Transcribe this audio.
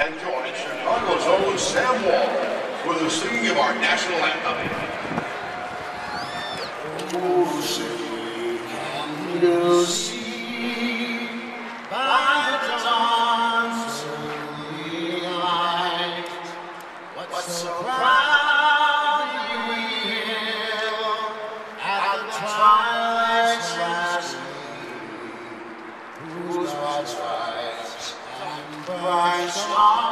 and join Chicago's own Sam Wahl for the singing of our national anthem. Oh, say, can you see by the dawn's early light what What's so proud we will at the twilight's last gleam? Whose hearts Christ.